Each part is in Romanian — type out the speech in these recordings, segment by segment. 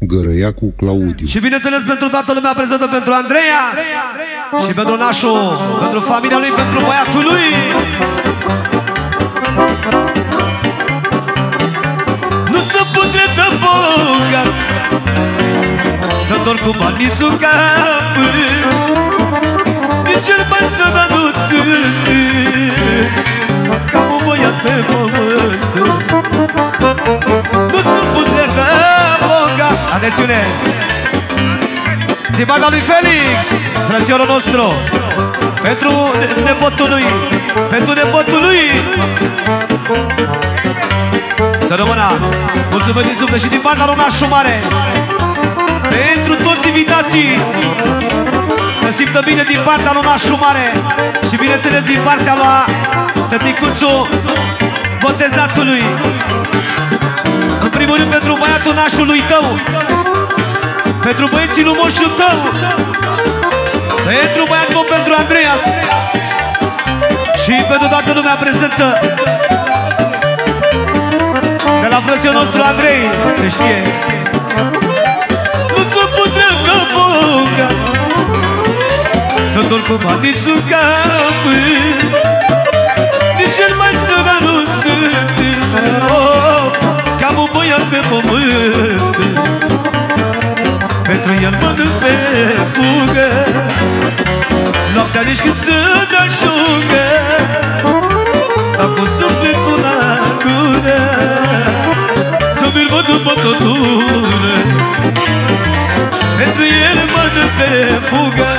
Gărăiacu Claudiu. Și bineînțeles pentru toată lumea prezentă pentru Andreas Și pentru Nașu, pentru familia lui, pentru băiatul lui. Nu se putre de bogat Să dorm cu banii sub cap Nici cel mai să nu sunt Ca un băiat pe pământ Nu se putre de bogat Atențiune! Din partea lui Felix, frățiorul nostru. Pentru nepotul lui. Pentru nepotul lui. Să rămână. Mulțumesc din suflet și din partea lui Nașu Mare. Pentru toți invitații. Să simtă bine din partea lui Nașu Mare. Și bineînțeles din partea lui Tăticuțu Botezatului În primul rând pentru băiatul nașului tău pentru băieții lui moșul tău Pentru băiatul pentru Andreas. Și pentru toată lumea prezentă De la frățiul nostru Andrei Se știe. Nu sunt putrăcă boga Să dorm cu banii sub cap Nici cel mai sărat nu sunt oh, Cam un băiat pe pământ. Pentru el mă duc pe fugă. Noaptea nici când să ajungă Stau cu sufletul la gură. Să mi-l văd după totură Pentru el mă duc pe fugă.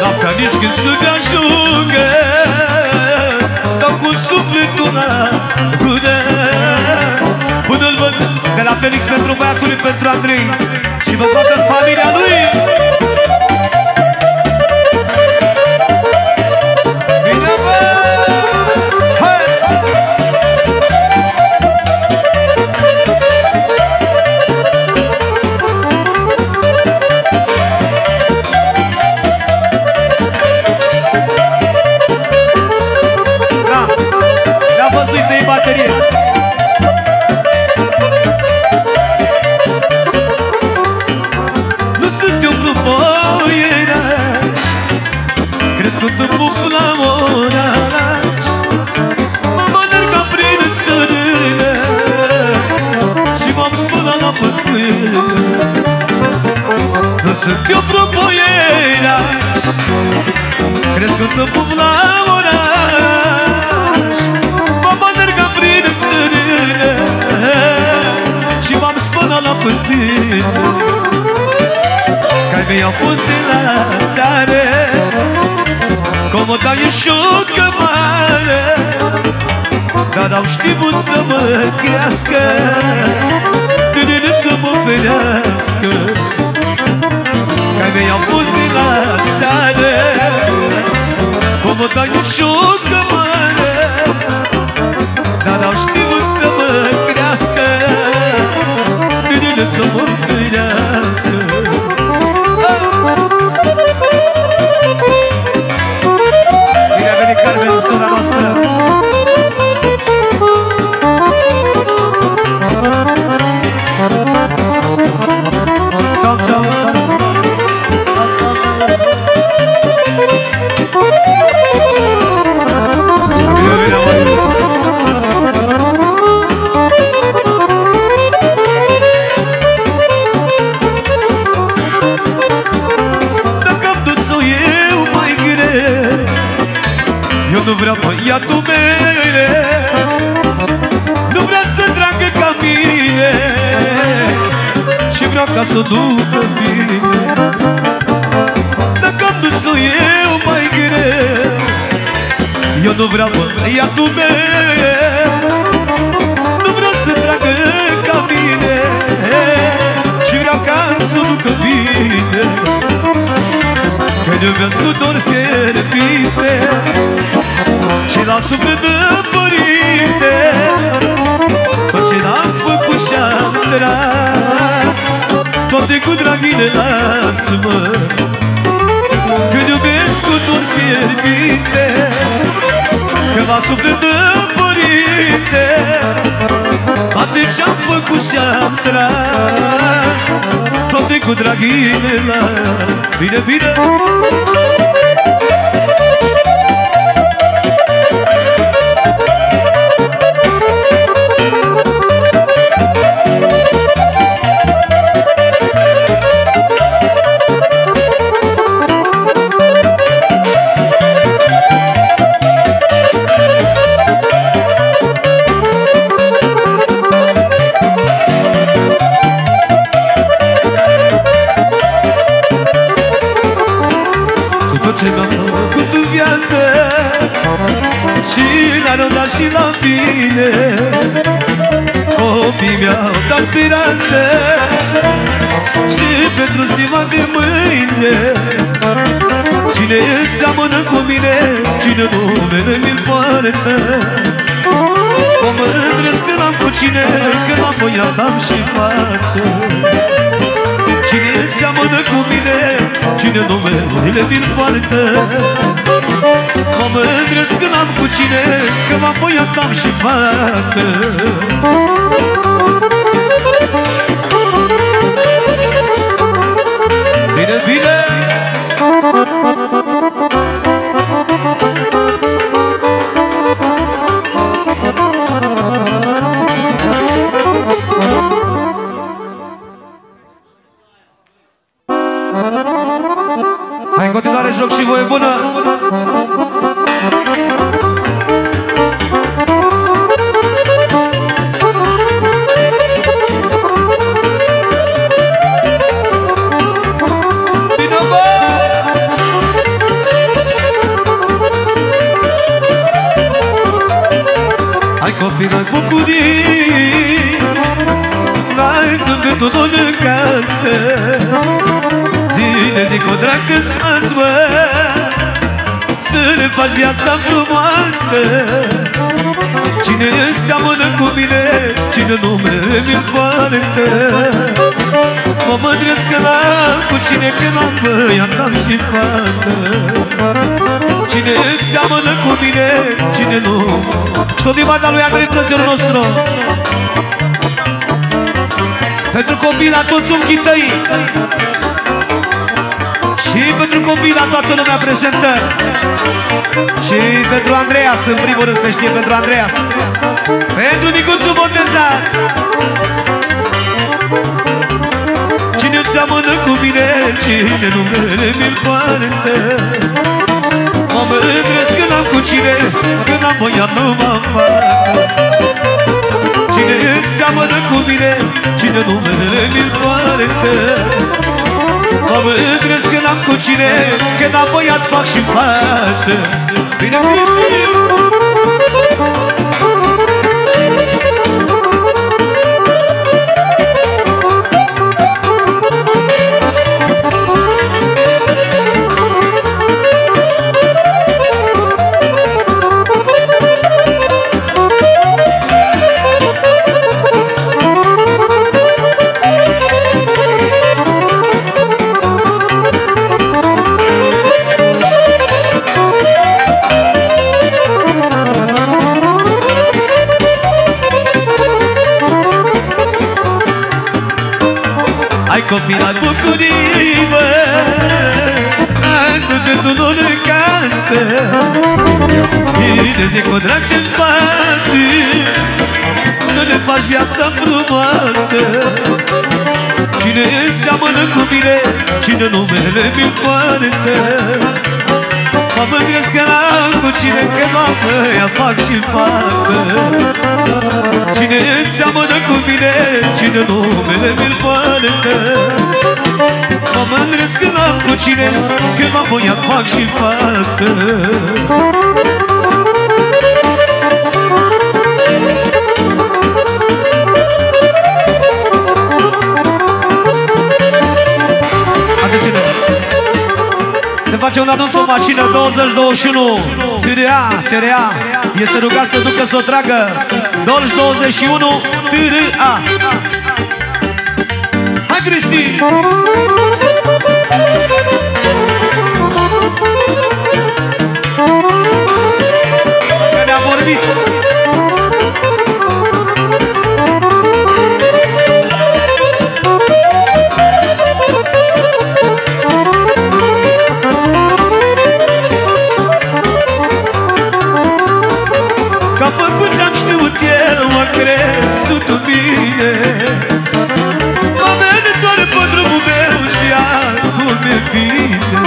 Noaptea nici când să ajungă Stau cu sufletul la gură Până-l văd de la Felix pentru băiatul lui, pentru Andrei Și vă toată familia lui ducă bine. Dacă am dus-o eu mai greu Eu nu vreau băiatul meu Nu vreau să tragă ca mine Și vreau ca să o ducă bine. Că iubesc cu dor fierbinte Și la suflet de părinte. Tot ce n-am făcut și-am tras Toate cu dragile lasă-mă. Că iubesc cu dor fierbinte Că la suflet de părinte. Toate ce-am făcut și-am tras Toate cu drag inela Bine, bine speranță. Și pentru ziua de mâine Cine seamănă cu mine Cine numele mi-l poartă. Mă mândresc când am cu cine Când am băiat am și fată. Cine seamănă cu mine Cine numele mi-l poartă. Mă mândresc când am cu cine Că m-am băiat am și fată Bine, băiat am și fată Cine seamănă cu mine Cine nu? Și tot din banda lui Andrei Frățiorul nostru. Pentru copii la toți unchii tăi. Și pentru copii la toată lumea prezentă. Și pentru Andreas În primul rând să știe pentru Andreas. Pentru micuțul Montezat Cine seamănă cu mine Cine numele mi-l poartă. Mă mândresc când am cu cine Când am băiat nu mă fac Cine seamănă cu mine Cine numele mi-l poartă. Mă mândresc când am cu cine Când am băiat fac și fată. Bine, Cristi! Copii la bucurii, mă Să pe tu în casă Zi de zi cu drag te spații Să ne faci viața frumoasă. Cine seamănă cu mine Cine numele mi-l poartă Mă mândresc că n-am cu cine Că noaptea fac și fată Cine seamănă cu mine Cine numele mi-l poartă. Mă mândresc că n-am cu cine Că m-am băiat fac și fată face un anunț o mașină 2021 TRA, TRA Este rugat să ducă să o tragă. 2021 TRA Hai Cristi! Că ne-a vorbit în mine Mă vede doar pe drumul meu și acum e bine.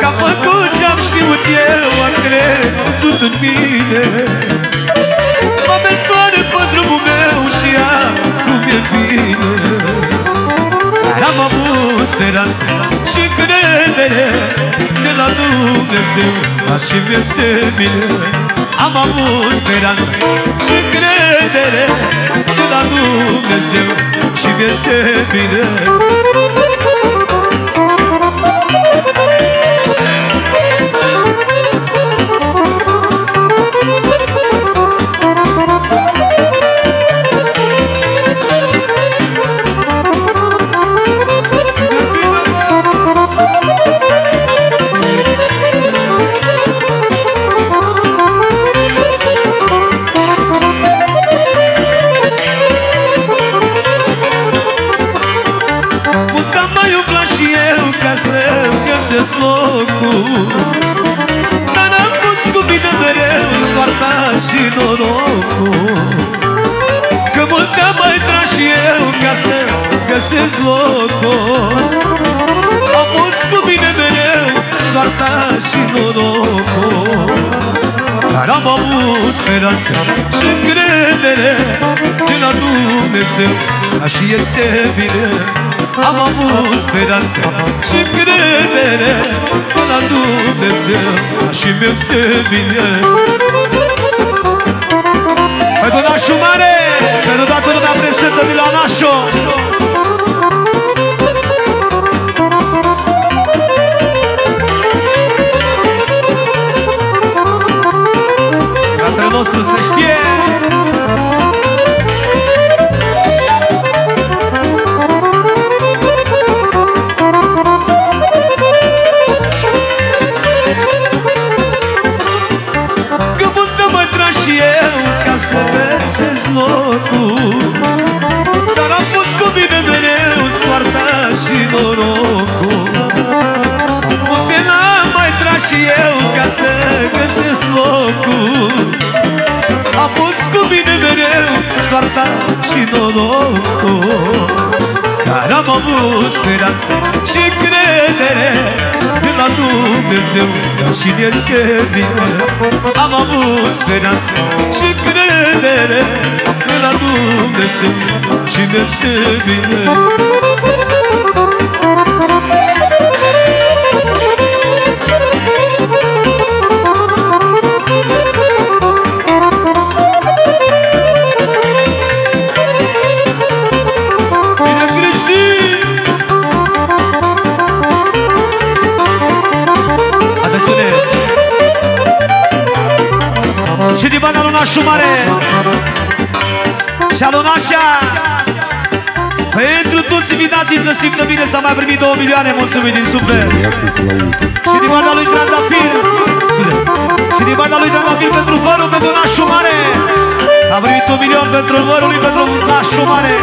Că am făcut ce-am știut eu, am crezut în mine. Mă vezi doar pe drumul meu și acum e bine. Am avut speranță și credere De la Dumnezeu, așa mi este bine. Am avut speranță și credere De la Dumnezeu și mi este bine avut speranță și încredere De la Dumnezeu, așa este bine Am avut speranță și încredere De la Dumnezeu, așa mi este bine. Pentru nașul mare, pentru toată lumea prezentă de la nașo nostru se știe și norocul Dar am avut speranță și credere De la Dumnezeu și este bine. Am avut speranță și credere De la Dumnezeu și este bine Bine Și din banda lui Nașu Mare Și alu Nașa Pentru toți invitații să simtă bine Să mai primit 2 milioane Mulțumim din suflet. Și din banda lui Trandafir Și din banda lui Trandafir pentru vărul Pentru Nașu Mare A primit 1 milion pentru vărul lui Pentru Nașu Mare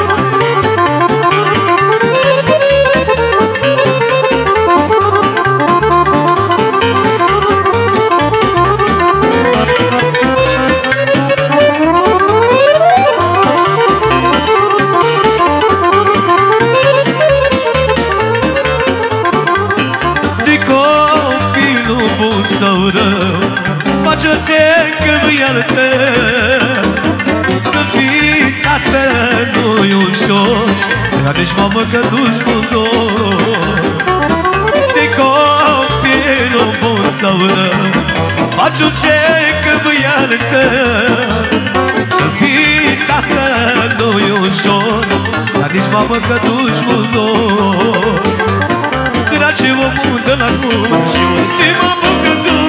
ce că nu iartă Să fii tată nu-i ușor. Dar nici mamă că duci mundor De copilul bun sau rău Face ce că nu iartă Să fii tată nu-i ușor. Dar nici mamă că duci mundor Drace omul de la gură Și ultima bucătură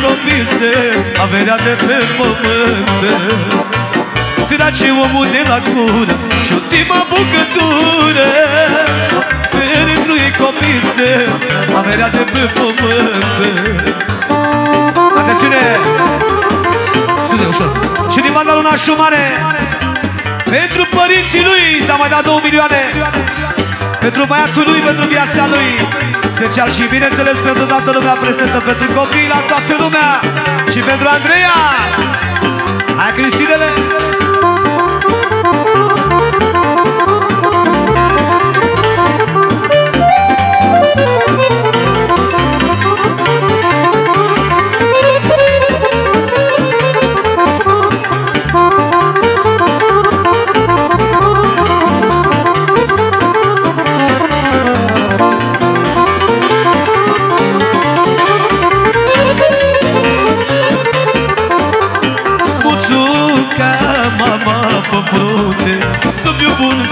Pentru ei copil se averea de pe pământ. Drace omul de la gură Și ultima bucătură Pentru ei copil se averea de pe pământ. Atențiune! Spune ușor. Și din banda lui Nașu Mare Pentru părinții lui s-a mai dat 2 milioane. Pentru băiatul lui, pentru viața lui Special și bineînțeles pentru toată lumea prezentă Pentru copii la toată lumea Și pentru Andreas Hai, Cristinele!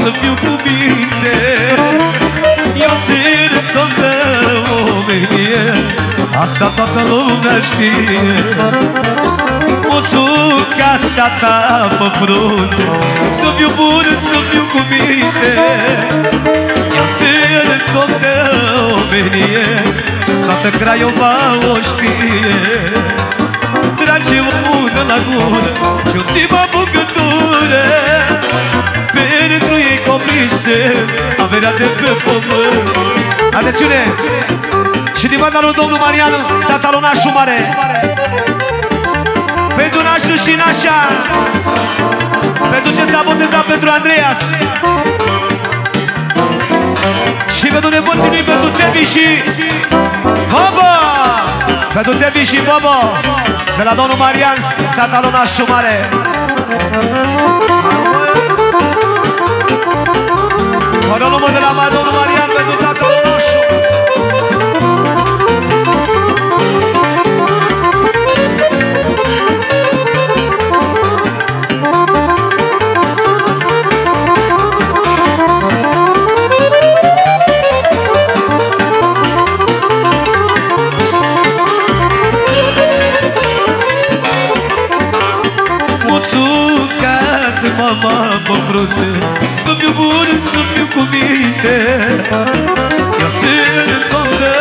Să fiu cu minte Eu sunt tot de omenie. Asta toată lumea știe. Muțuca, tata pe frunte Să fiu bun, să fiu cu minte Eu sunt tot de omenie. Toată Craiova o știe. Trage omul de la gură Și ultima bucătură Pentru ei comise Averea de pe pământ Atențiune! Și din banda lui domnul Marian, tata lui nașul mare. Pentru nașul și nașa. Pentru ce s-a botezat pentru Andreas. Și pentru nepoții lui, pentru Tevi și Bobo! Pentru Tevi și Bobo! De la domnul Marian, tata lui nașul mare. Mă rog număr de la mai domnul Marian pentru tata lui nașul. Muțucat, mama, pe frunte Să fiu bun, să fiu cu minte. Eu sunt om de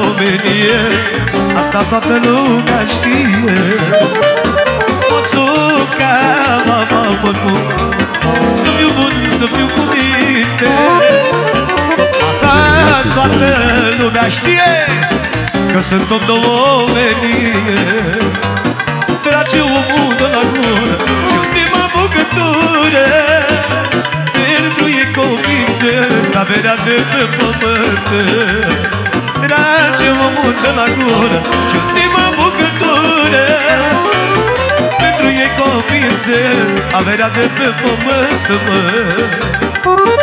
omenie Asta toată lumea știe. Muțucat, mama, pe frunte Să fiu bun, să fiu cu minte. Asta toată lumea știe Că sunt om de omenie. Trage omul de la gură Și ultima bucătură Pentru ei comise Averea de pe pământ. Trage omul de la gură Și ultima bucătură. Pentru ei comise Averea de pe pământ mă.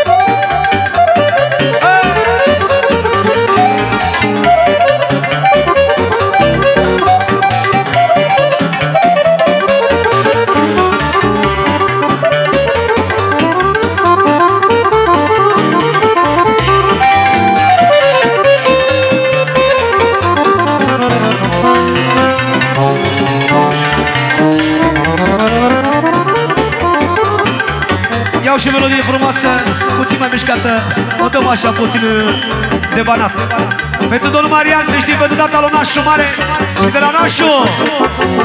Mai mișcată. O dăm așa puțin de banat Pentru domnul Marian, să știi, pentru tata lui Nașu Mare Și de la Nașu.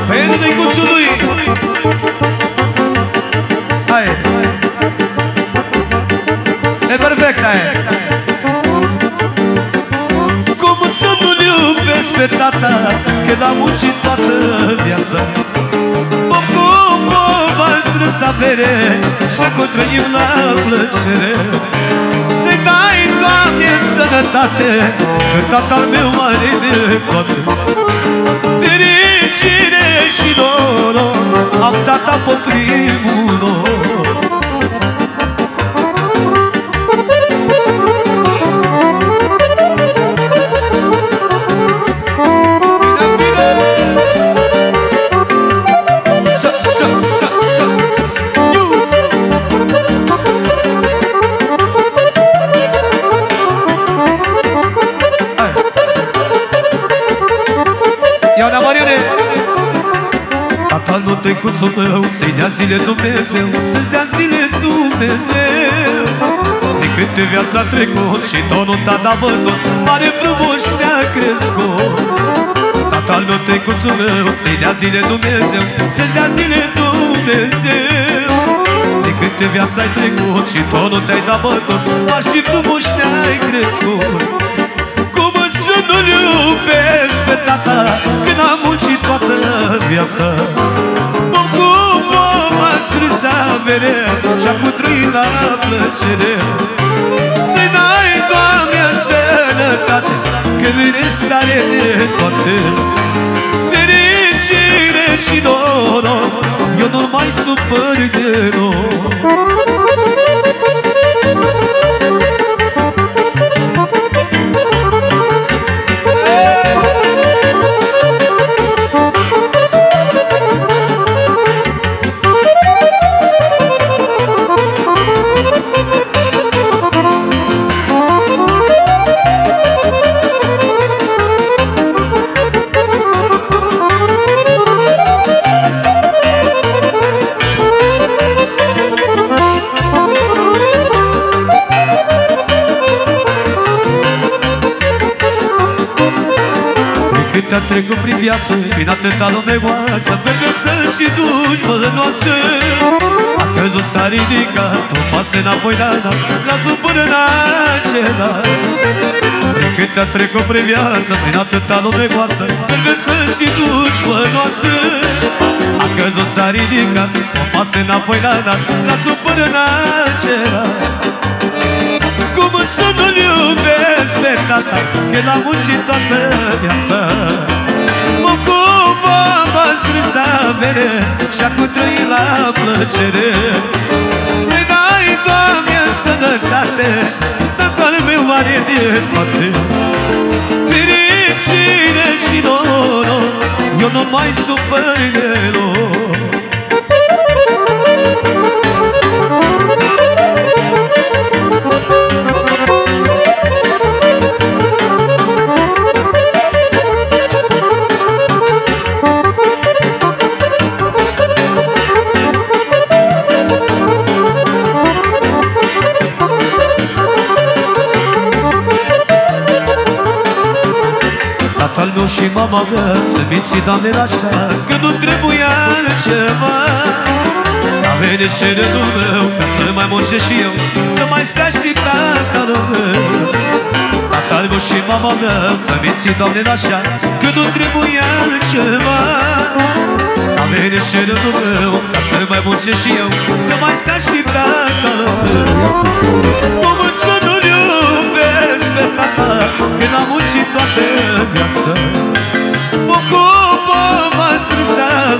Pentru dăicuțul lui. Hai. E perfect, hai Cum să nu-l iubesc pe tata Când am muncit toată viața. Mă cum m-a strâns avere Și acum trăim la plăcere. Să-i dai, Doamne, sănătate Că tatăl meu mare de toate. Fericire și noroc Am tata pe primul loc dea zile Dumnezeu Să-ți dea zile Dumnezeu. De câte viața a trecut Și tot nu t-a dat bătut Mare frumos ne-a crescut. Tata nu tăicuțul meu Să-i dea zile Dumnezeu Să-ți dea zile Dumnezeu. De câte viața ai trecut Și tot nu te-ai dat bătut Mari și frumos ne-ai crescut. Cum să nu-l iubesc pe tata Când am muncit toată viața Mă, cum avere Și-a trăi la plăcere Să-i dai, Doamne, sănătate Că vine stare de toate Fericire și noroc Eu nu mai supăr deloc Cât viață Prin atâta lume oață Pe să și duci mănoasă A căzut, s-a ridicat O pasă înapoi, na, na Lasă până în acela Cât a trecut prin viață Prin atâta lume oață Pe să și duci mănoasă A căzut, s-a ridicat O pasă înapoi, na, na Lasă până în acela. Cum să nu-l iubesc pe tata Că l-am muncit toată viața Mă cupă, m-a strâns avere Și-a trăit la plăcere. Să-i dai, Doamne, sănătate Tatăl meu are de toate. Fericire și noroc Eu nu mai supăr deloc și mama mea Să minți, Doamne, așa Că nu trebuia ceva. A venit și rândul meu Ca să mai muncesc și eu Să mai stea și tatăl meu. Tatăl meu și mama mea Să minți, Doamne, așa Că nu trebuia ceva. A venit și rândul meu Ca să mai muncesc și eu Să mai stea și tatăl meu. Cum să nu-l iubesc pe tata Când am muncit toată viața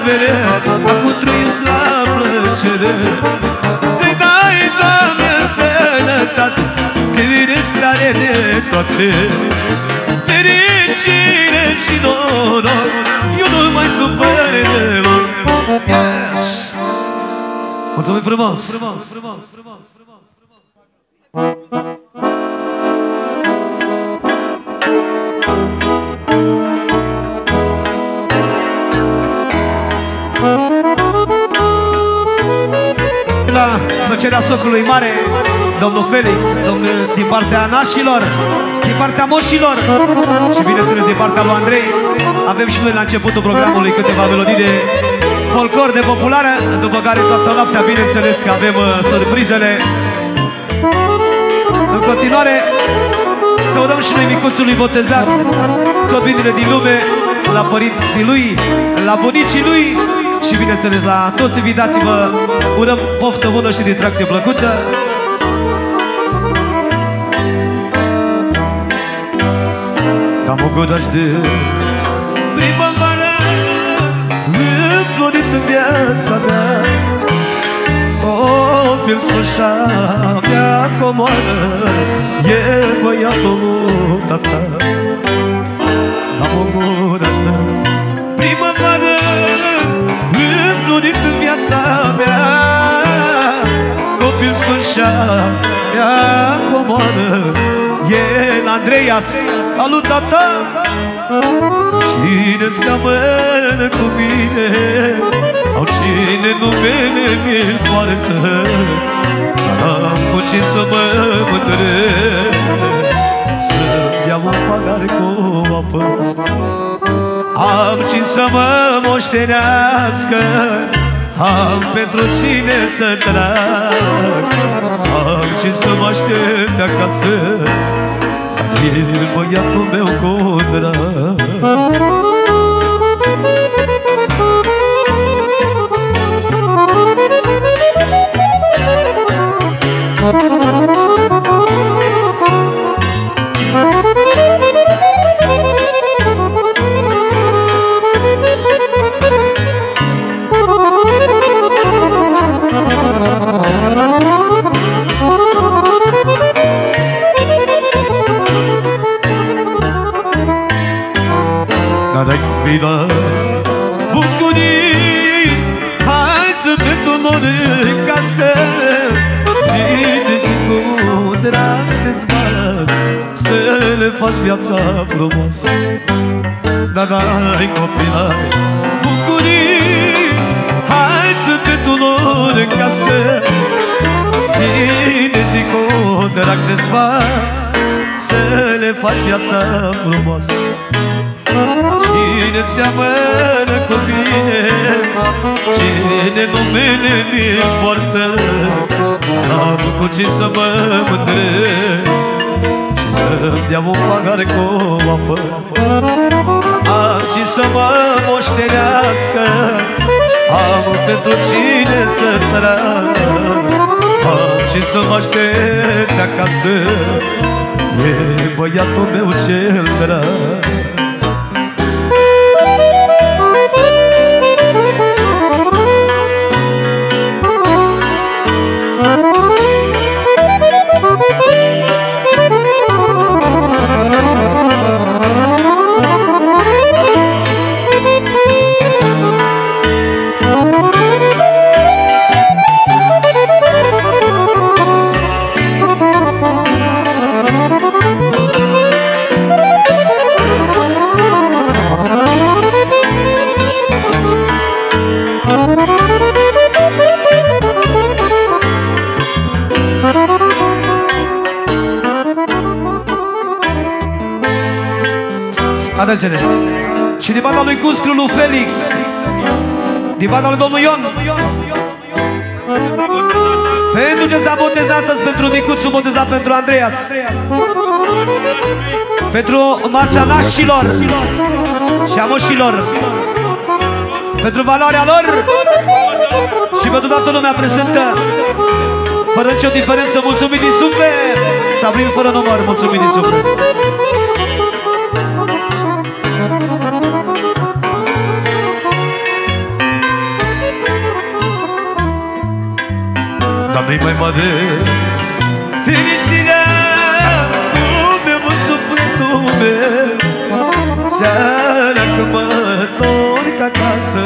avere Acum trăiesc la plăcere Să-i dai, Doamne, sănătate Că vine stare de toate Fericire și noroc Eu nu mai supăr deloc yes. Mulțumim frumos! frumos, frumos, frumos, frumos. Socului mare Domnul Felix, domnul din partea nașilor Din partea moșilor. Și bineînțeles din partea lui Andrei Avem și noi la începutul programului câteva melodii de folclor de populară După care toată noaptea, bineînțeles că avem uh, surprizele. În continuare Să urăm și noi micuțului botezat Tot binele din lume La părinții lui, la bunicii lui și bineînțeles la toți invitații vă urăm poftă bună și distracție plăcută. Am o godaș de primăvară Înflorit în viața mea. Copil sfârșa mea comoară E băiatul tata Am o godaș de primăvară înflorit în viața mea. Copil sfârșa mea comoară E Andreas, salut tata Cine seamănă cu mine? Au cine numele mi-l poartă. Am puțin să mă mândresc. Să-mi iau un pagare cu apă am cine să mă moștenească Am pentru cine să trag Am cine să mă aștept acasă Dar băiatul meu cu drag florile Bucurii Hai să ne tunori în casă Zile și cu drag te Să le faci viața frumoasă Da, da, ai Bucurii Hai să te tunori în casă Zile și cu drag te Să le faci viața frumoasă Cine seamănă cu mine? Cine numele mi-l poartă? Am cu ce să mă mândresc Și să-mi dea un pahar cu apă. Am ce să mă moștenească Am pentru cine să tragă Am ce să mă aștept acasă E băiatul meu cel drag Atenție-ne! Și din banda lui Cuscru lui Felix. Din banda lui domnul Ion. Pentru ce s-a botezat astăzi Pentru micuțul botezat pentru Andreas? Pentru masa nașilor Și a moșilor. Pentru valoarea lor. Și pentru toată lumea prezentă. Fără nicio diferență Mulțumim din suflet. S-a primit fără număr Mulțumim din suflet Dar nu-i mai mare. Fericirea Cum mi-am sufletul meu. Seara când mă întorc acasă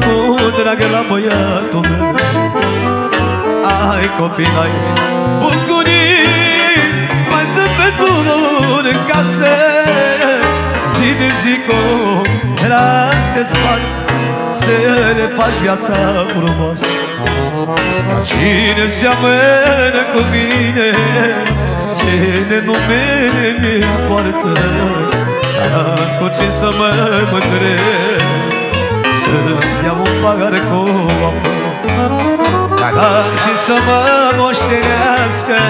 Cu dragă la băiatul meu. Ai copii, ai bucurii Mai sunt pentru în casă. Zi de zi cu drag te spați Să le faci viața frumoasă Cine seamănă cu mine? Cine numele mi poartă? Am cu ce să mă mândresc? Să-mi iau un pahar cu apă. Am și să mă moștenească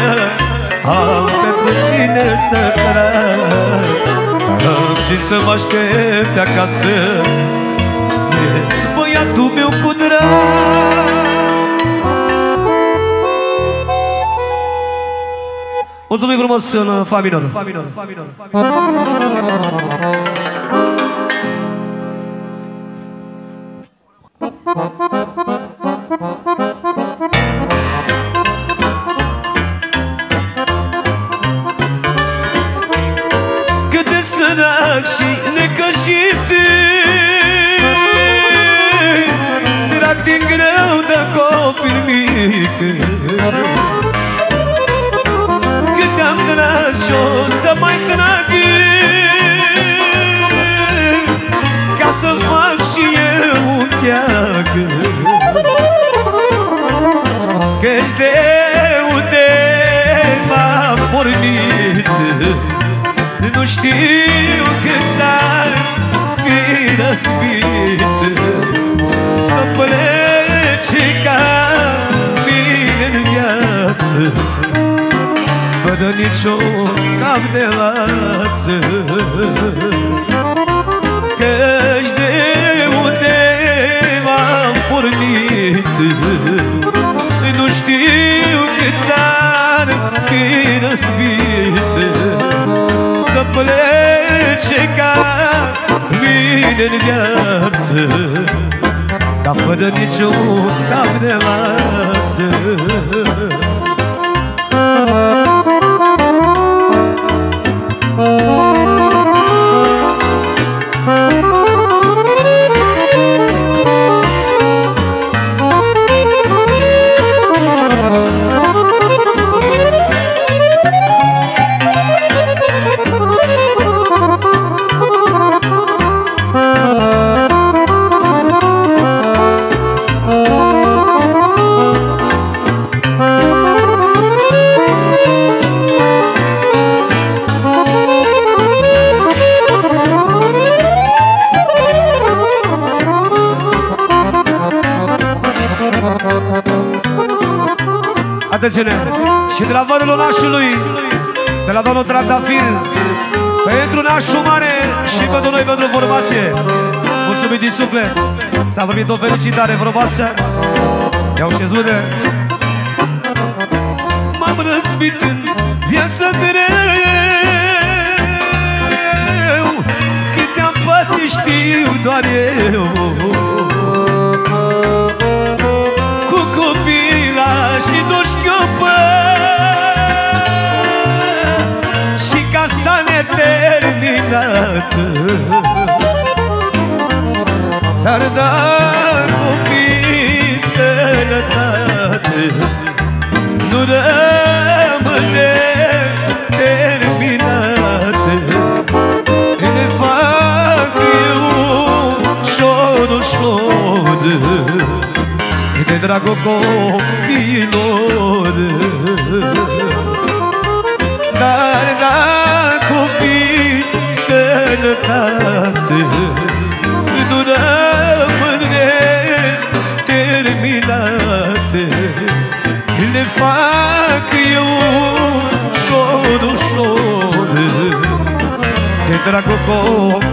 Am pentru cine să trag Am și să mă aștept acasă E băiatul meu cu drag Mulțumim frumos în fa minor. Fa minor. Fără niciun cap de lață Căci de unde m-am pornit Nu știu câți ani fi răsbit Să plece ca mine în viață Dar fără niciun cap de lață Și de la vărul nașului, de la domnul Trandafir, pentru nașul mare și pentru noi pentru formație. Mulțumim din suflet! S-a vorbit o felicitare frumoasă. Iau și zbude. M-am răzbit în viața greu Câte am pățit știu doar eu neterminată Dar dacă fi sănătate Nu rămâne terminate Le fac eu ușor, ușor De dragul copiilor. Dar De dragul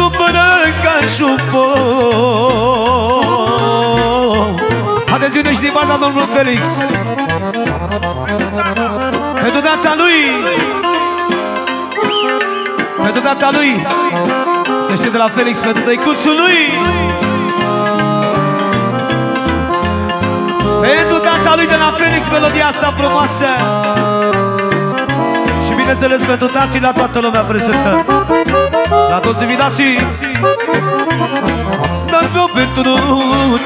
Mi-a fost supără ca și un pom Atențiune și din partea domnului Felix. Pentru data lui. Pentru data lui. Se știe de la Felix pentru tăicuțul lui. Pentru tata lui de la Felix melodia asta frumoasă. Și bineînțeles pentru tații la toată lumea prezentă La toți invitații. Dați meu pentru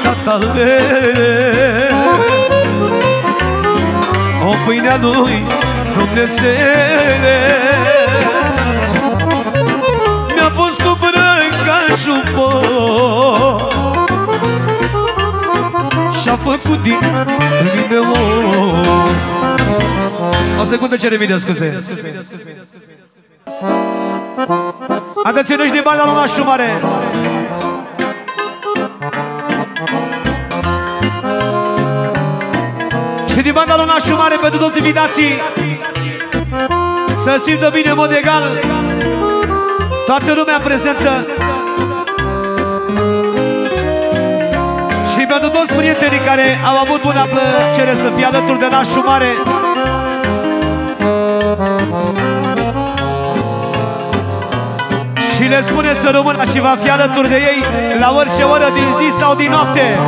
tatăl meu. O pâinea lui Dumnezeu. Mi-a fost cu ca și un pom și-a făcut din mine om. O secundă ce revine, scuze Atențiune și din banda lui Nașu Mare. Și din banda lui Nașu Mare pentru toți invitații Să simtă bine în mod egal. Toată lumea prezentă. Și pentru toți prietenii care au avut buna plăcere să fie alături de nașul mare Și le spune să rămână și va fi alături de ei La orice oră din zi sau din noapte.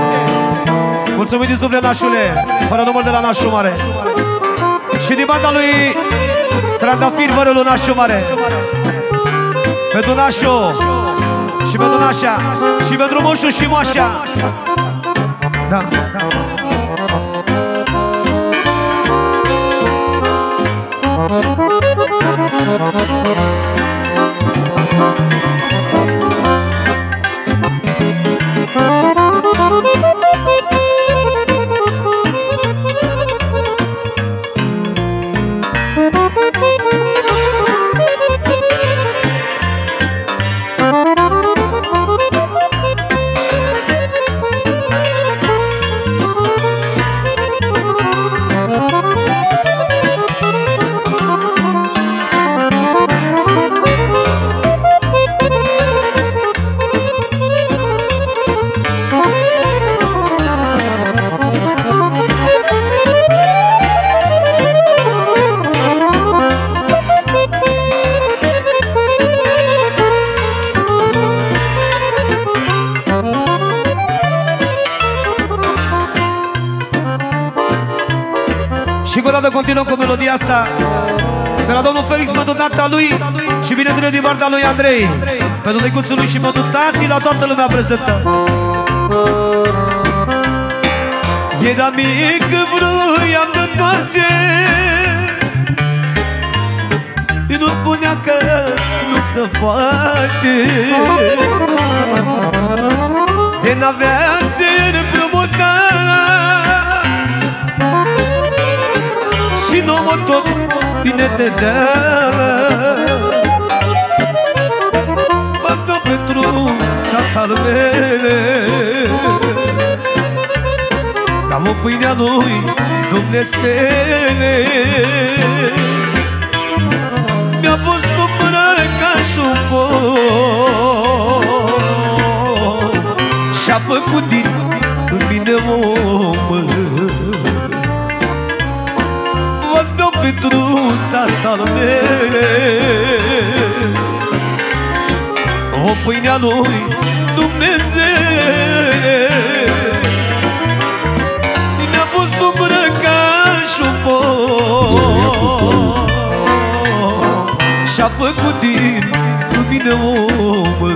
Mulțumim din suflet, nașule Fără număr de la nașul mare. Și din banda lui Trandafir, vărul nașul mare. Pentru nașul Și pentru nașa Și pentru moșul și moașa. Da, da continuăm Și bineînțeles din partea lui Andrei. Pentru decuțul lui și mădutații la toată lumea prezentă. E da mic vroiam de toate. Și nu spunea că nu se poate. De n-avea ser promotat mă tot bine de deală tatăl meu Am o pâinea lui Dumnezeule Mi-a fost o până ca și un Și-a făcut din mine omă Azi beau pentru tatăl meu. O pâinea lui Dumnezeu. Mi-a fost îmbrăcat și Și-a făcut din mine omă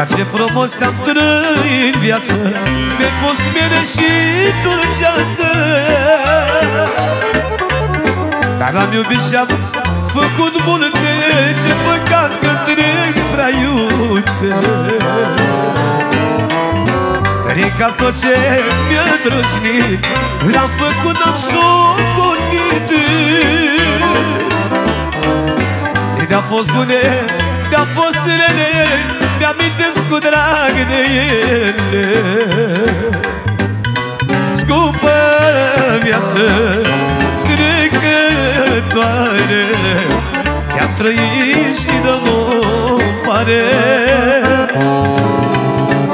Dar ce frumos te-am trăit viață Mi-ai fost miere și dulceață Dar am iubit și-am făcut multe Ce păcat că trec prea iute. E ca tot ce mi-a drăznit L-am făcut, am socotit De-a fost bune, de-a fost rele Mi-amintesc cu drag de ele. Scumpă viață trecătoare Te-am trăit și de nu pare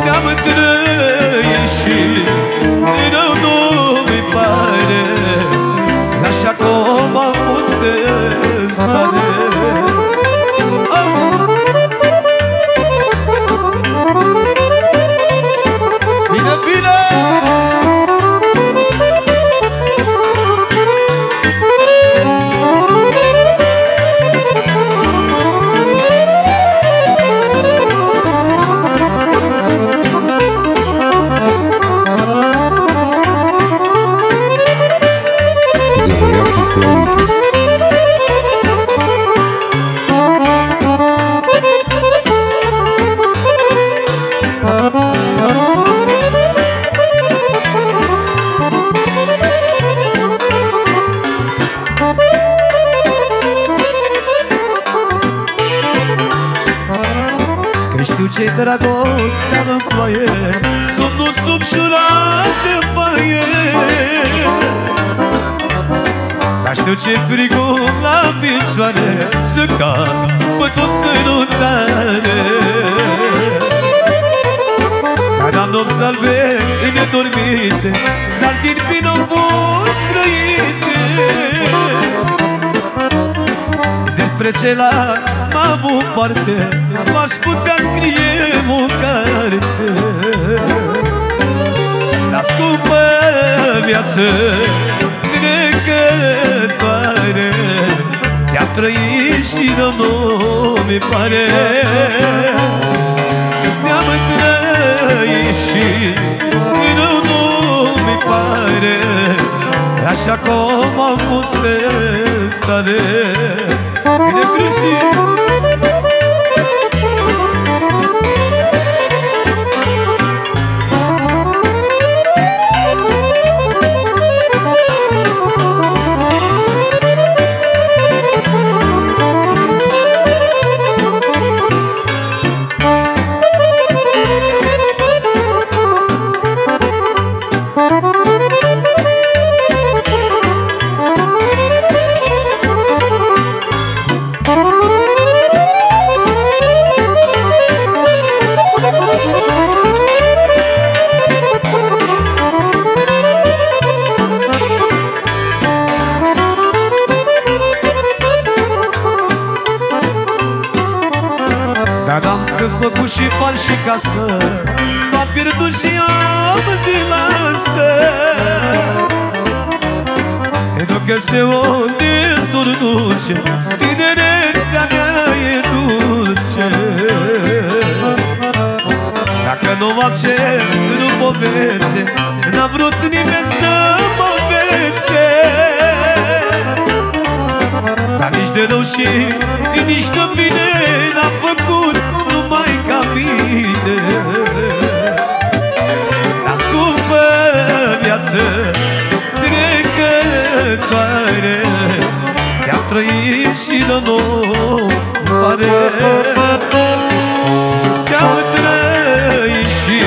Te-am trăit și de nu mi pare dragostea în ploaie Somnul subșurat de baie Dar știu ce frigul la picioare Să cad pe tot sărutare Dar am nopți albe nedormite Dar din vin au fost trăite Despre ce l-am avut parte M-aș putea scrie o carte La scumpă viață trecătoare Te-am trăit și nu, nu mi pare. Te-am trăit și nu, nu mi pare Așa cum am fost în stare Bine, Cristi! Bani și casă M-am pierdut și am zi lasă Pentru că se unde s-or duce Tinerețea mea e dulce. Dacă nu am ce nu poveste N-a vrut nimeni să mă vețe Dar nici de rău și nici de bine N-am făcut mine La scumpă viață trecătoare Te-am trăit și de nou pare Te-am trăit și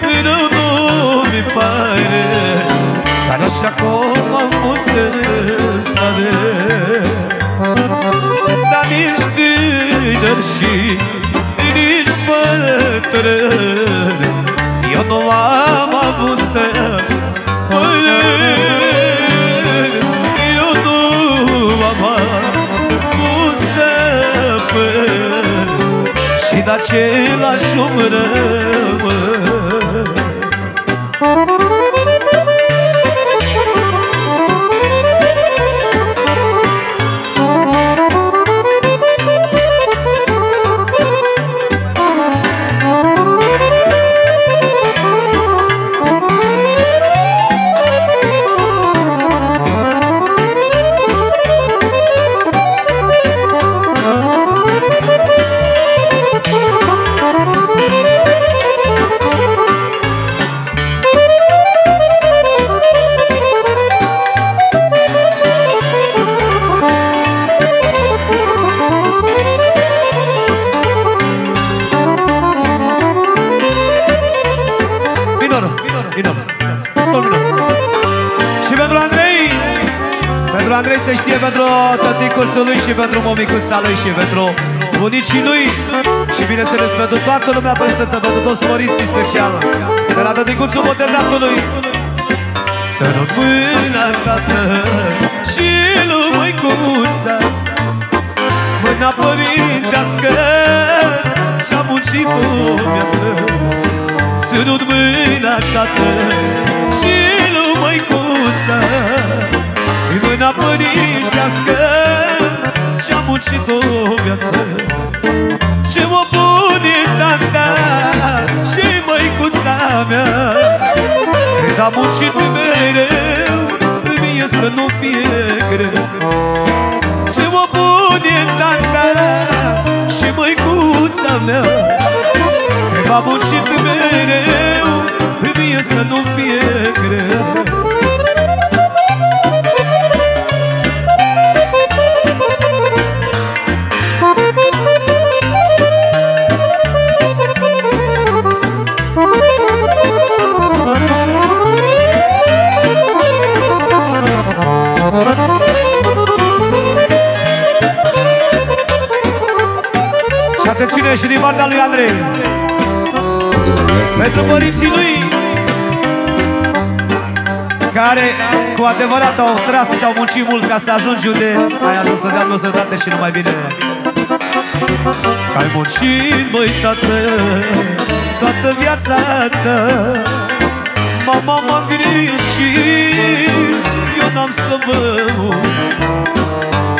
de nou mi pare Dar așa cum am fost în stare. Dar nici tânăr și nici bătrân Eu nu am avut stăpân Eu nu am avut stăpân Și de același umră și pentru mămicuța lui și pentru bunicii lui. Și bineînțeles pentru toată lumea prezentă, pentru toți părinții special. De la tăticuțul botezatului Să-nu mâna tată și lui măicuța. Mâna părintească și-a muncit o viață. Ținut mâna tată și lui măicuța. Mâna părintească și-a muncit o viață. Ce mă pune tata și măicuța mea. Când am muncit mereu Mie să nu fie greu. Ce mă pune tata și măicuța mea. Când am muncit mereu Mie să nu fie greu Și atențiune și din partea lui Andrei. Pentru părinții lui Care cu adevărat au tras și au muncit mult ca să ajungi unde ai ajuns să dea sănătate și numai bine. Că ai muncit, măi, tată, toată viața ta. Mama m-a greșit, eu n-am să vă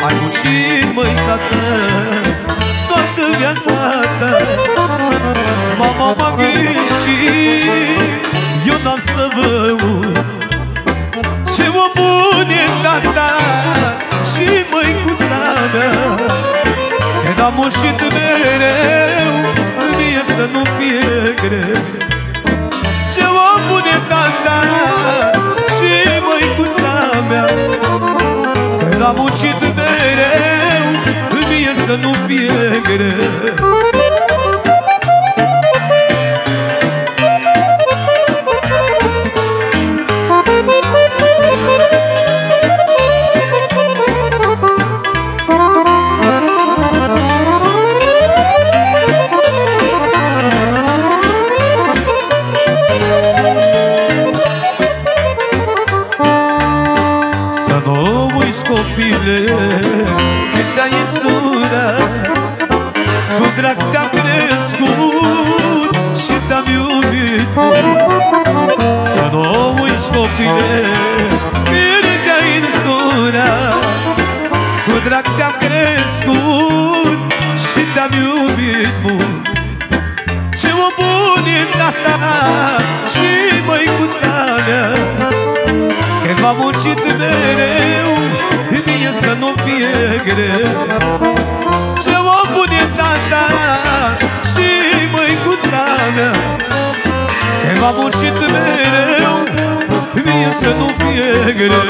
Ai muncit, măi, tată, toată viața ta. Mama m-a greșit, eu n-am să vă Ce mă bune tata și măicuța mea. Când am muncit mereu Mie să nu fie greu. Ce om bune tata Și măicuța mea. Când am muncit mereu Mie să nu fie greu să nu fie greu. Ce om bun e tata Și măicuța mea. Că v-am muncit mereu Mie să nu fie greu.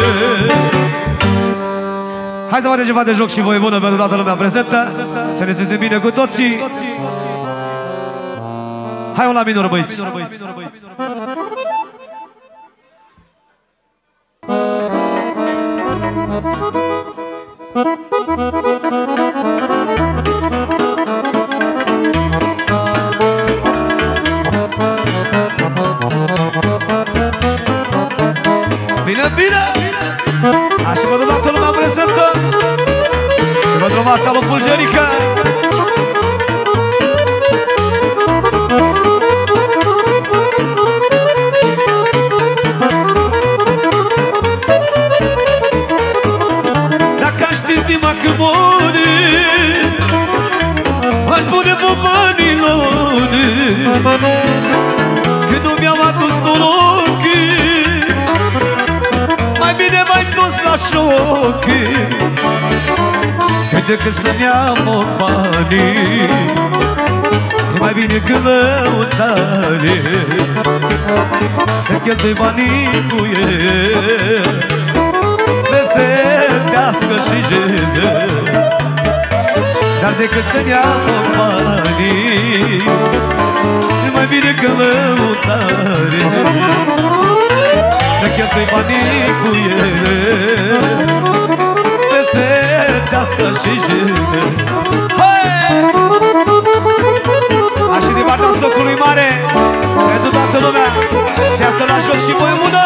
Hai să facem ceva de joc și voi bună pentru toată lumea prezentă. Să ne simțim bine cu toții. Hai un la minor băiți Bine, bine! Așa pentru toată lumea prezentă Și pentru masa lui Fulgerica Când nu mi-am adus noroc Mai bine mai dus la șoc Că decât să-mi iau banii E mai bine că lăutare Să cheltui banii cu el Pe fetească și jenă Dar decât să-mi iau banii E mai bine că lăutare. Să cheltui banii cu el trăiască și jene. Hai! Așa din partea stocului mare Pentru toată lumea Se iasă la joc și voi mână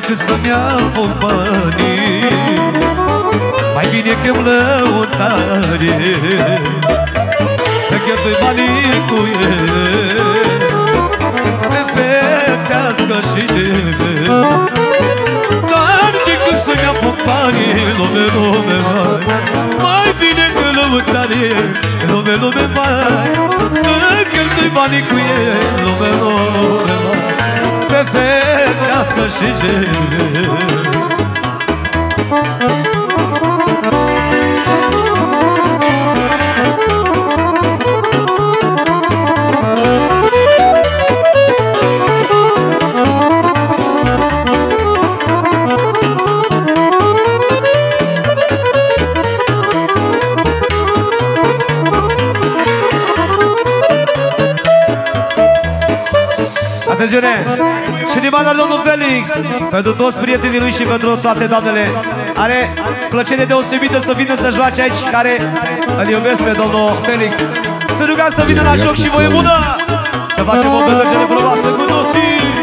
decât să-mi iau banii. Mai bine că-mi lăutare. Să cheltui banii cu ele Pe fetească și gene Dar decât să-mi iau banii Lume, lume, mai Mai bine că lăutare Lume, lume, mai Să cheltui banii cu ele Lume, lume, mai Pe fetească și gene Atențiune! Și din banda domnul Felix, pentru toți prietenii lui și pentru toate doamnele, are plăcere deosebită să vină să joace aici, care îl iubesc pe domnul Felix. Să rugați să vină la joc și voi bună! Să facem o petrecere frumoasă cu toții!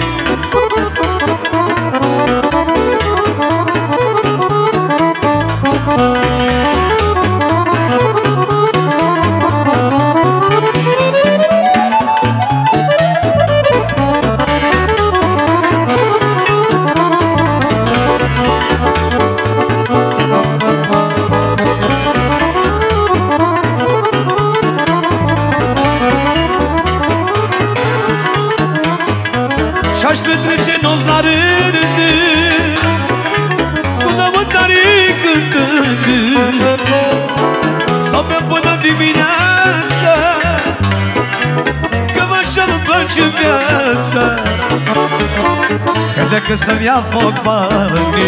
Că dacă să-mi ia foc banii.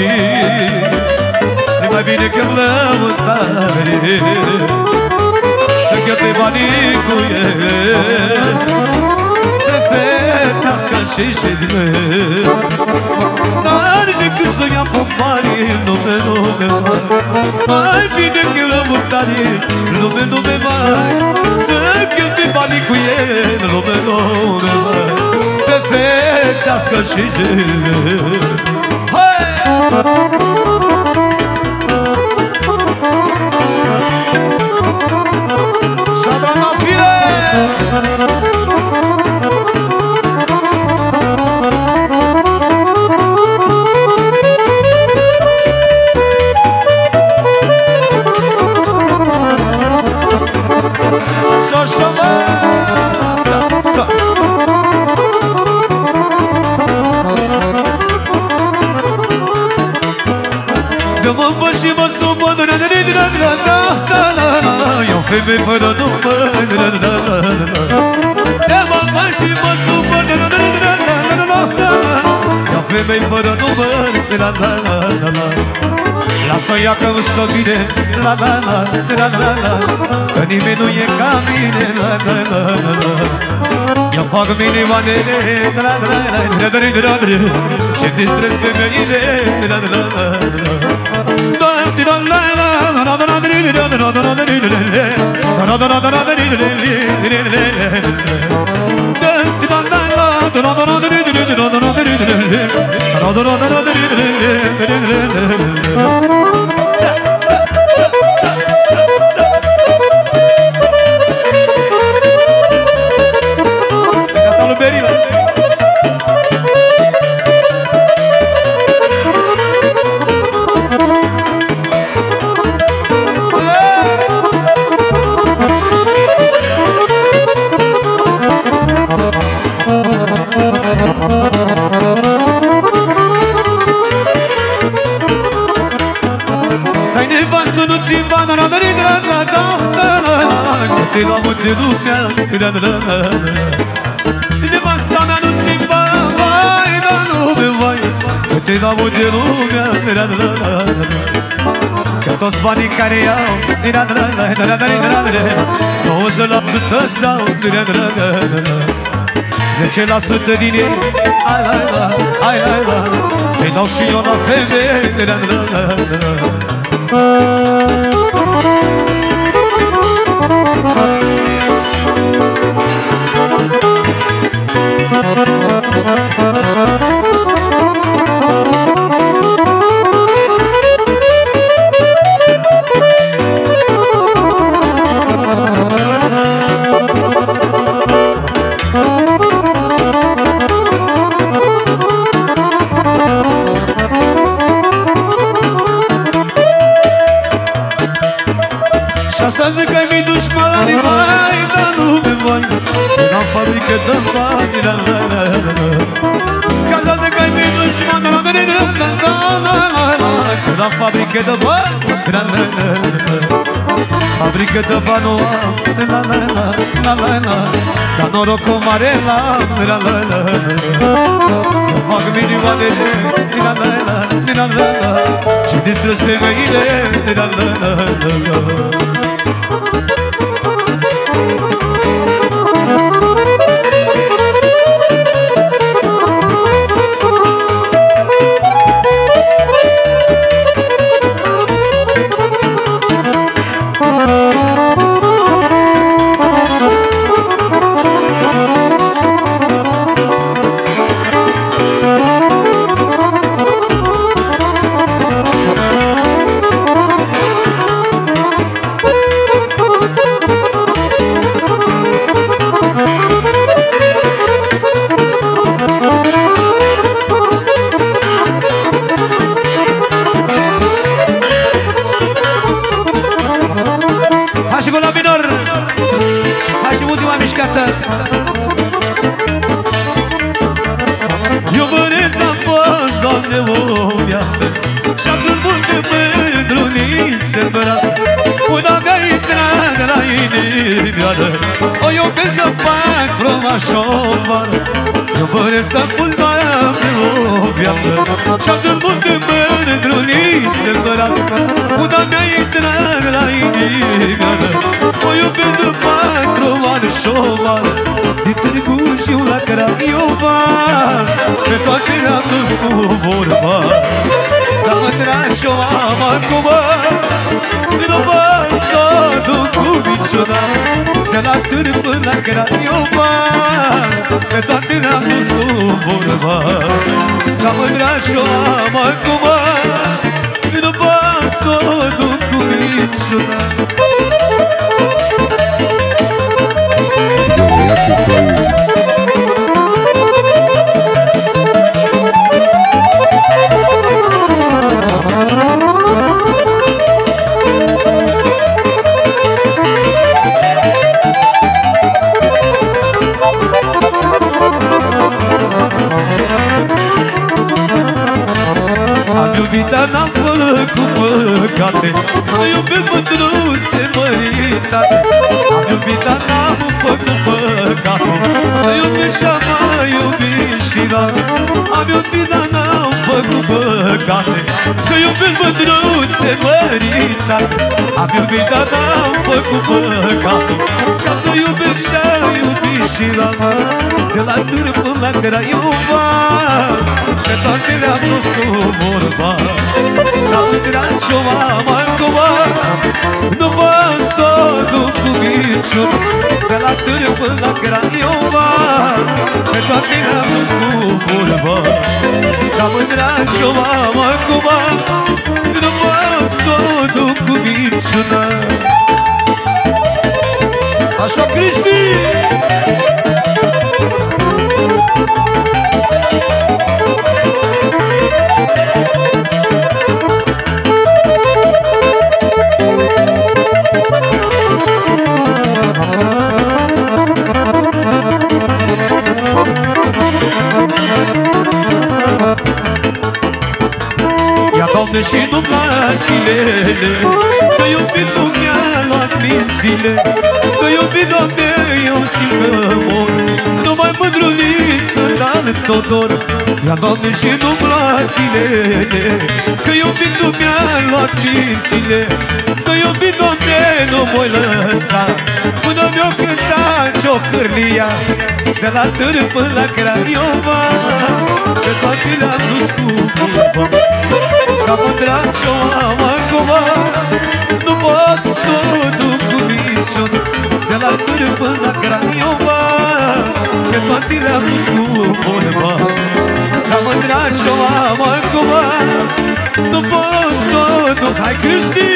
E mai bine că-mi lământare Să cheltui banii cu el. Fetească și ședile Dar decât să-mi ia foc mari Lume, lume, mai Mai bine că la mutare Lume, lume, mai Să cheltui banii cu el Lume, lume, mai povestească și ce hey! Femeie fără număr Te mama și mă supăr Ca femei fără număr Lasă ea că-mi stă bine la la la la la la Că nimeni nu e ca mine la la la la la Eu fac milioanele la la la la la la la Și distrez femeile la la la la Da da Că toți banii care iau Nu să la sută-ți dau 10% din ei Ai la la, ai la la Să-i dau și eu la femeie fabrică de bani Fabrică de bani o am La la la la la la Dar norocul mare la La la la Eu fac milioane de La la la la la la Și distrus femeile La la la la la să pun doar pe o viață. Și atât mult de mână druniță împărească Una mea intrat la inima O iubesc de patru ani și o vară Din Târgu și la Craiova Pe toate le-am dus cu vorba Dar mândra și-o am acum. Din o pasă duc cu niciuna De la Târgu până la Craiova Pe toate le-am dus cu vorba. Ca mândra și-o am acum Nu pot să o duc cu niciuna Dar Să iubesc mândruțe măritate Am iubit, dar n-am făcut păcate Să iubesc și-am mai iubit și la Am iubit, dar n-am făcut păcate Să iubesc mândruțe măritate Am iubit, dar n-am făcut păcate Ca să iubesc și-am iubit și la De la târg până la Craiova Pe toate le-am dus cu vorba N-am intrat și-o mama în cova nu mă sodu cu biciu De la târg până la Craiova Pe toate le-am dus cu vulva La mândrea și-o mamă acum Nu mă sodu cu biciu Așa, Cristi! Thank you. Doamne, și nu plasilele Că iubitul mi-a luat mințile Că iubit, Doamne, eu simt că mor Numai mândruliță, dar Todor. Ia, Doamne, și nu plasilele Că iubitul mi-a luat mințile. Că iubit, Doamne, nu voi lăsa. Până mi-o cânta ciocârlia De la târâ până la Craiova. Pe toate le-am dus cu vorba Ca mândra ce-o am acum. Nu pot să o duc cu niciun De la târâ până la Craiova Pe toate le-am dus cu vorba Ca mândra ce-o am acum Nu pot să o duc Hai Cristi!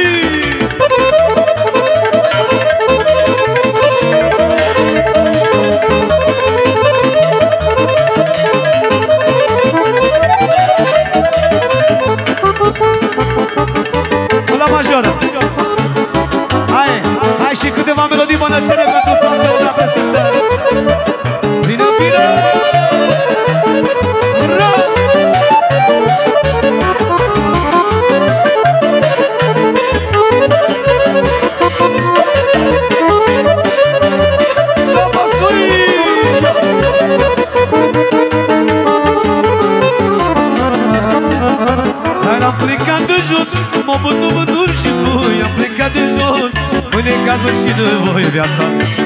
Viața.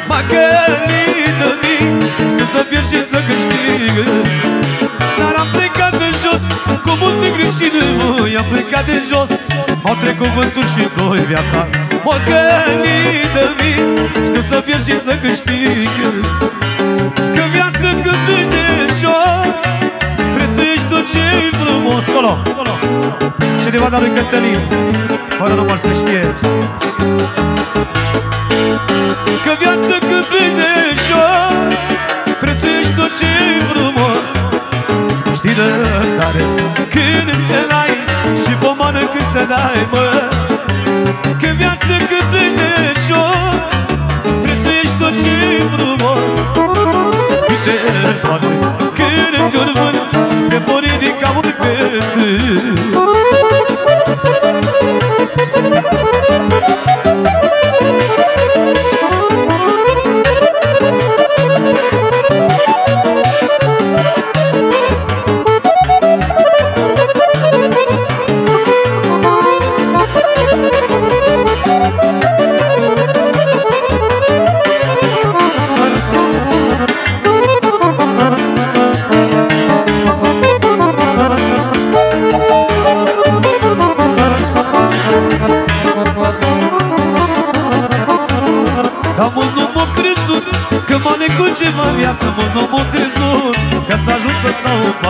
M-a călit de mii Că să pierd și să câștig. Dar am plecat de jos Cu multe greșit de voi Am plecat de jos. M-au trecut vânturi și voi viața. M-a călit de mii Știu să pierd și să câștig. Că viața când pleci de jos Prețuiești tot ce-i frumos. Solo, solo. Și de vada lui Cătălin Fără număr să știe să dai, mă Că viața când pleci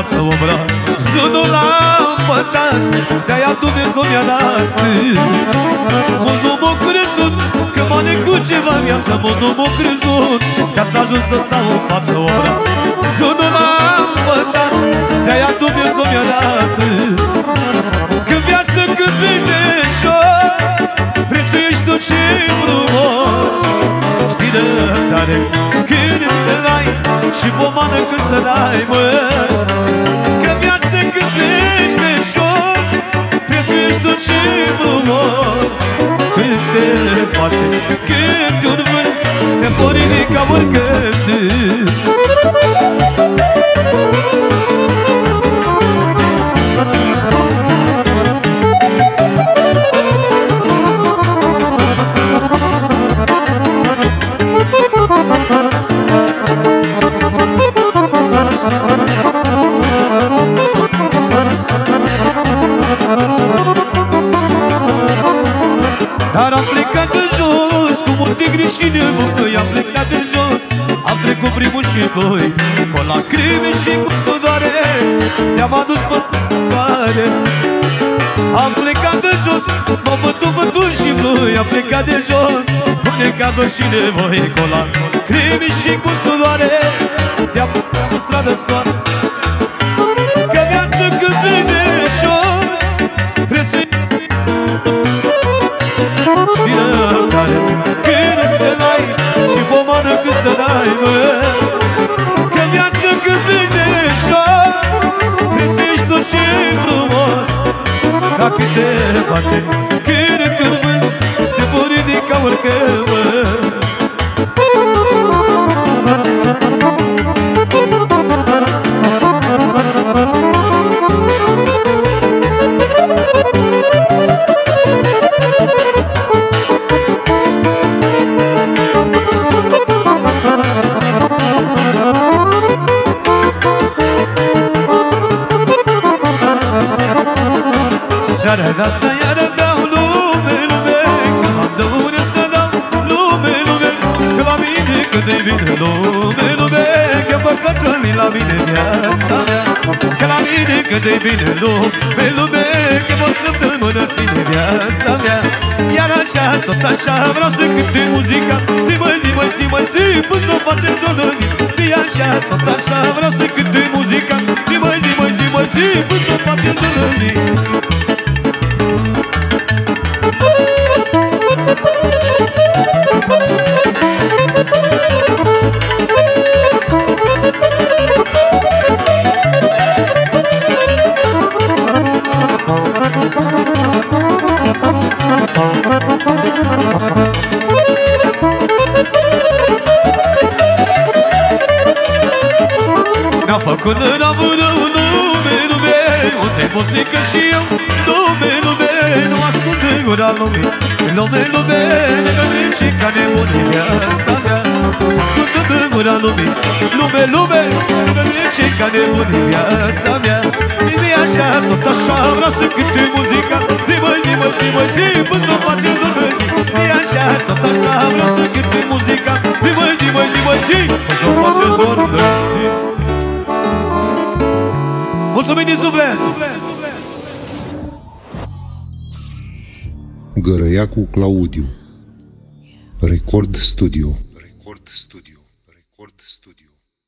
stau în față obra Zânul l-am pătat De-aia Dumnezeu mi-a dat. Mult nu m-a crezut Că m-a necut ceva în viață Mult nu m-a crezut Că s-a ajuns să stau în față obra Zânul l-am pătat De-aia Dumnezeu mi-a dat. Că viață când pleci de jos Prețuiești tot ce-i frumos. Știi de tare Când să dai Și pomană când să dai, mă. Că viață când pleci de jos Prețuiești tot ce-i frumos. Când te poate Când un vânt Te pot ridica oricând. Dar primul și voi Cu lacrimi și cu sudoare Te-am adus pe soare Am plecat de jos M-am bătut vânturi și ploi Am plecat de jos Cu necazuri și nevoie Cu lacrimi și cu sudoare. Te-am pe stradă soare Că viață când pleci de jos Prețuiești Fiecare Când să dai Și pomană când să dai, mă pleci de jos Prețuiești tot ce frumos Dacă la mine când e bine lume, lume Că o săptămână ține viața mea. Iar așa, tot așa vreau să cânte muzica. Zi mai, zi mai, zi mai, zi până să face zonă. Zi Zi așa, tot așa vreau să cânte muzica. Zi mai, zi mai, zi mai, zi până să face zonă. zi gura lume Lume, lume, nebăgrim și ca nebune viața mea. Ascult în gura lume Lume, lume, nebăgrim și ca nebune viața mea. Zi așa, tot așa, vreau să cânte muzica Zi mă, zi mă, zi mă, zi până să face zonă zi Zi așa, tot așa, vreau să cânte muzica Zi mă, zi mă, zi mă, zi până să face zonă zi Mulțumim din suflet! Gărăiacu Claudiu Record Studio Record Studio